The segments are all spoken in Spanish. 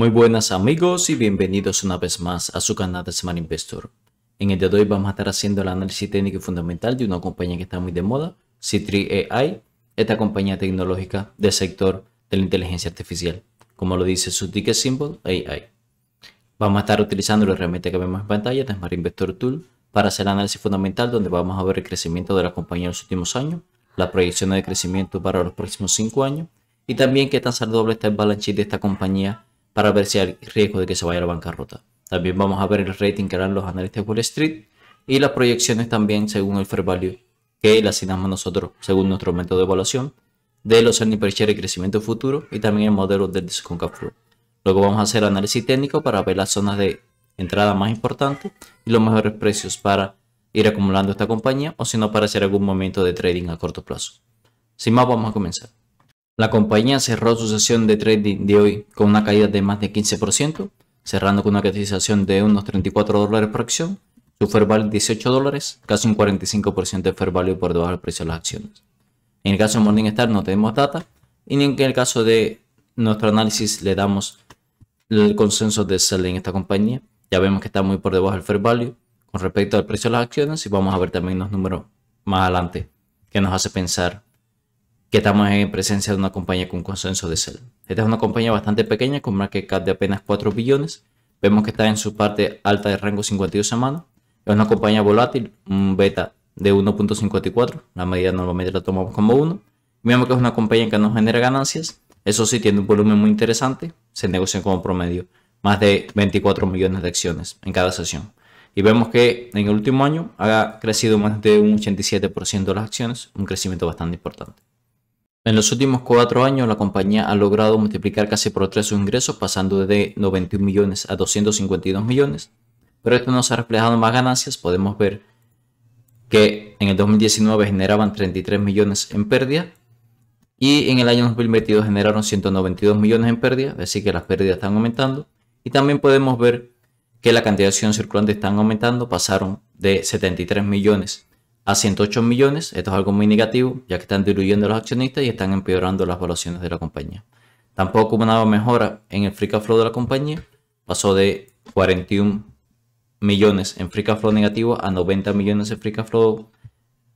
Muy buenas amigos y bienvenidos una vez más a su canal de Smart Investor. En el día de hoy vamos a estar haciendo el análisis técnico y fundamental de una compañía que está muy de moda, C3 AI, esta compañía tecnológica del sector de la inteligencia artificial, como lo dice su ticket symbol AI. Vamos a estar utilizando la herramienta que vemos en pantalla de Smart Investor Tool para hacer el análisis fundamental donde vamos a ver el crecimiento de la compañía en los últimos años, las proyecciones de crecimiento para los próximos 5 años y también qué tan saludable está el balance sheet de esta compañía para ver si hay riesgo de que se vaya a la bancarrota. También vamos a ver el rating que harán los analistas de Wall Street y las proyecciones también según el fair value que le asignamos nosotros según nuestro método de evaluación de los earnings per share y crecimiento futuro y también el modelo del discount flow. Luego vamos a hacer análisis técnico para ver las zonas de entrada más importantes y los mejores precios para ir acumulando esta compañía o si no para hacer algún momento de trading a corto plazo. Sin más, vamos a comenzar. La compañía cerró su sesión de trading de hoy con una caída de más de 15%, cerrando con una cotización de unos 34 dólares por acción, su fair value 18 dólares, casi un 45% de fair value por debajo del precio de las acciones. En el caso de Morningstar no tenemos data y ni en el caso de nuestro análisis le damos el consenso de sell en esta compañía. Ya vemos que está muy por debajo del fair value con respecto al precio de las acciones y vamos a ver también los números más adelante que nos hace pensar que estamos en presencia de una compañía con consenso de sell. Esta es una compañía bastante pequeña con market cap de apenas 4 billones. Vemos que está en su parte alta de rango 52 semanas. Es una compañía volátil, un beta de 1.54. La medida normalmente la tomamos como 1. Vemos que es una compañía que no genera ganancias. Eso sí, tiene un volumen muy interesante. Se negocia como promedio más de 24 millones de acciones en cada sesión. Y vemos que en el último año ha crecido más de un 87% de las acciones, un crecimiento bastante importante. En los últimos cuatro años, la compañía ha logrado multiplicar casi por tres sus ingresos, pasando de 91 millones a 252 millones. Pero esto no se ha reflejado en más ganancias. Podemos ver que en el 2019 generaban 33 millones en pérdida y en el año 2022 generaron 192 millones en pérdida, decir que las pérdidas están aumentando. Y también podemos ver que la cantidad de acciones circulantes están aumentando, pasaron de 73 millones a 108 millones. Esto es algo muy negativo, ya que están diluyendo a los accionistas y están empeorando las valuaciones de la compañía. Tampoco hubo una mejora en el free cash flow de la compañía. Pasó de 41 millones en free cash flow negativo a 90 millones en free cash flow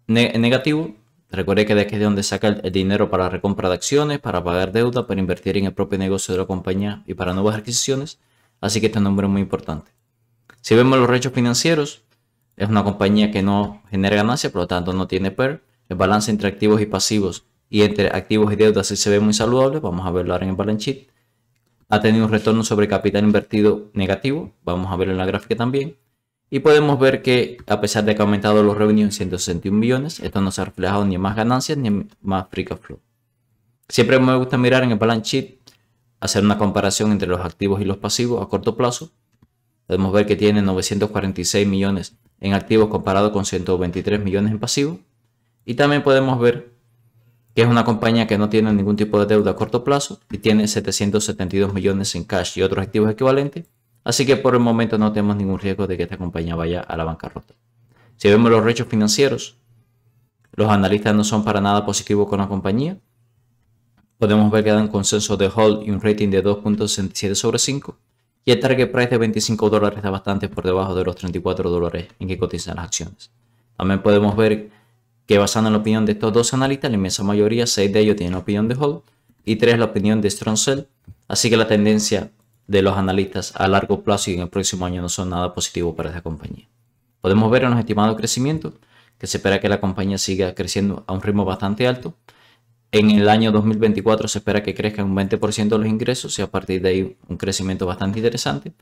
negativo. Recuerde que de es de donde saca el, dinero para recompra de acciones, para pagar deuda, para invertir en el propio negocio de la compañía y para nuevas adquisiciones. Así que este número es muy importante. Si vemos los rechos financieros, es una compañía que no genera ganancias, por lo tanto no tiene PER. El balance entre activos y pasivos y entre activos y deudas sí se ve muy saludable. Vamos a verlo ahora en el balance sheet. Ha tenido un retorno sobre capital invertido negativo. Vamos a verlo en la gráfica también. Y podemos ver que a pesar de que ha aumentado los revenues en 161 millones, esto no se ha reflejado ni en más ganancias ni en más free cash flow. Siempre me gusta mirar en el balance sheet, hacer una comparación entre los activos y los pasivos a corto plazo. Podemos ver que tiene 946 millones en activos comparado con 123 millones en pasivos. Y también podemos ver que es una compañía que no tiene ningún tipo de deuda a corto plazo y tiene 772 millones en cash y otros activos equivalentes. Así que por el momento no tenemos ningún riesgo de que esta compañía vaya a la bancarrota. Si vemos los rechos financieros, los analistas no son para nada positivos con la compañía. Podemos ver que dan consenso de hold y un rating de 2.67 sobre 5 y el target price de 25 dólares está bastante por debajo de los 34 dólares en que cotizan las acciones. También podemos ver que basando en la opinión de estos dos analistas, la inmensa mayoría, 6 de ellos tienen la opinión de Hold y 3 la opinión de Strong Cell. Así que la tendencia de los analistas a largo plazo y en el próximo año no son nada positivo para esta compañía. Podemos ver en los estimados crecimientos que se espera que la compañía siga creciendo a un ritmo bastante alto en el año 2024 se espera que crezca un 20% los ingresos y a partir de ahí un crecimiento bastante interesante.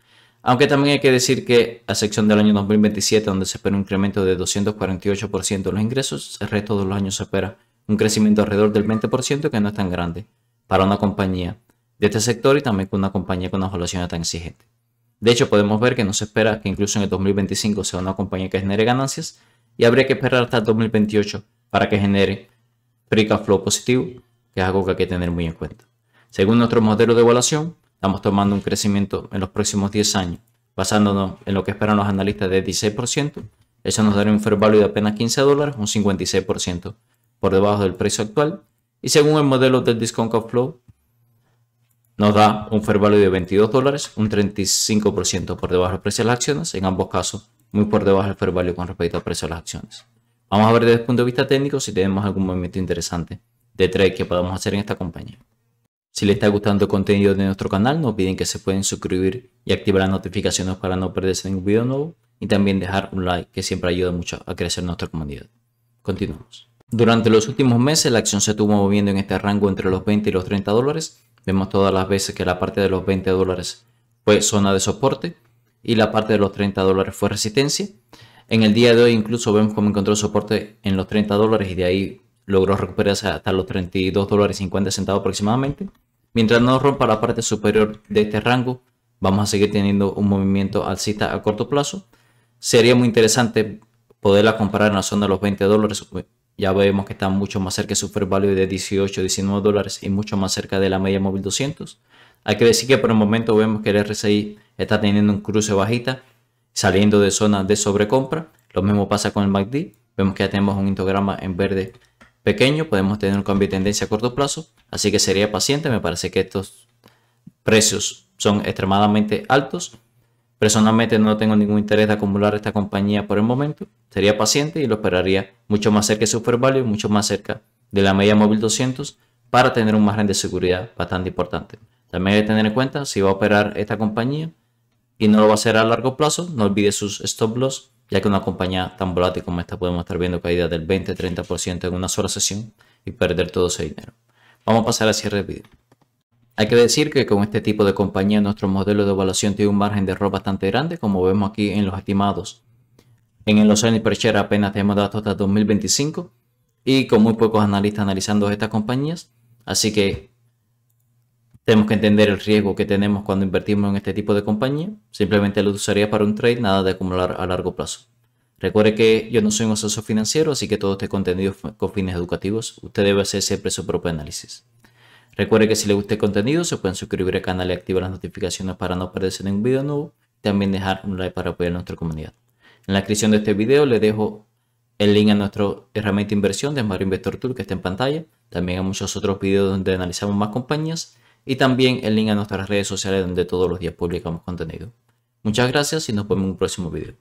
Aunque también hay que decir que a sección del año 2027, donde se espera un incremento de 248% de los ingresos, el resto de los años se espera un crecimiento alrededor del 20%, que no es tan grande para una compañía de este sector y también con una compañía con una evaluación tan exigente. De hecho, podemos ver que no se espera que incluso en el 2025 sea una compañía que genere ganancias y habría que esperar hasta el 2028 para que genere free cash flow positivo, que es algo que hay que tener muy en cuenta. Según nuestro modelo de evaluación, estamos tomando un crecimiento en los próximos 10 años, basándonos en lo que esperan los analistas de 16%. Eso nos daría un fair value de apenas 15 dólares, un 56% por debajo del precio actual. Y según el modelo del discount cash flow, nos da un fair value de 22 dólares, un 35% por debajo del precio de las acciones, en ambos casos muy por debajo del fair value con respecto al precio de las acciones. Vamos a ver desde el punto de vista técnico si tenemos algún movimiento interesante de trade que podamos hacer en esta compañía. Si les está gustando el contenido de nuestro canal, no olviden que se pueden suscribir y activar las notificaciones para no perderse ningún video nuevo y también dejar un like que siempre ayuda mucho a crecer nuestra comunidad. Continuamos. Durante los últimos meses la acción se estuvo moviendo en este rango entre los 20 y los 30 dólares. Vemos todas las veces que la parte de los 20 dólares fue zona de soporte y la parte de los 30 dólares fue resistencia. En el día de hoy incluso vemos cómo encontró soporte en los 30 dólares y de ahí logró recuperarse hasta los 32 dólares 50 centavos aproximadamente. Mientras no rompa la parte superior de este rango, vamos a seguir teniendo un movimiento alcista a corto plazo. Sería muy interesante poderla comparar en la zona de los 20 dólares. Ya vemos que está mucho más cerca de su fair value de 18, 19 dólares y mucho más cerca de la media móvil 200. Hay que decir que por el momento vemos que el RSI está teniendo un cruce bajita, saliendo de zona de sobrecompra. Lo mismo pasa con el MACD. Vemos que ya tenemos un histograma en verde pequeño, podemos tener un cambio de tendencia a corto plazo, así que sería paciente, me parece que estos precios son extremadamente altos. Personalmente no tengo ningún interés de acumular esta compañía por el momento, sería paciente y lo esperaría mucho más cerca de Super Value, mucho más cerca de la media móvil 200 para tener un margen de seguridad bastante importante. También hay que tener en cuenta si va a operar esta compañía y no lo va a hacer a largo plazo, no olvide sus stop loss ya que una compañía tan volátil como esta podemos estar viendo caídas del 20-30% en una sola sesión y perder todo ese dinero. Vamos a pasar al cierre del video. Hay que decir que con este tipo de compañía nuestro modelo de evaluación tiene un margen de error bastante grande, como vemos aquí en los estimados. En los años per share apenas tenemos datos hasta 2025 y con muy pocos analistas analizando estas compañías. Así que tenemos que entender el riesgo que tenemos cuando invertimos en este tipo de compañía. Simplemente lo usaría para un trade, nada de acumular a largo plazo. Recuerde que yo no soy un asesor financiero, así que todo este contenido con fines educativos. Usted debe hacer siempre su propio análisis. Recuerde que si le gusta el contenido, se pueden suscribir al canal y activar las notificaciones para no perderse ningún video nuevo. También dejar un like para apoyar a nuestra comunidad. En la descripción de este video le dejo el link a nuestra herramienta de inversión de Mario Investor Tool que está en pantalla. También hay muchos otros videos donde analizamos más compañías y también el link a nuestras redes sociales donde todos los días publicamos contenido. Muchas gracias y nos vemos en un próximo video.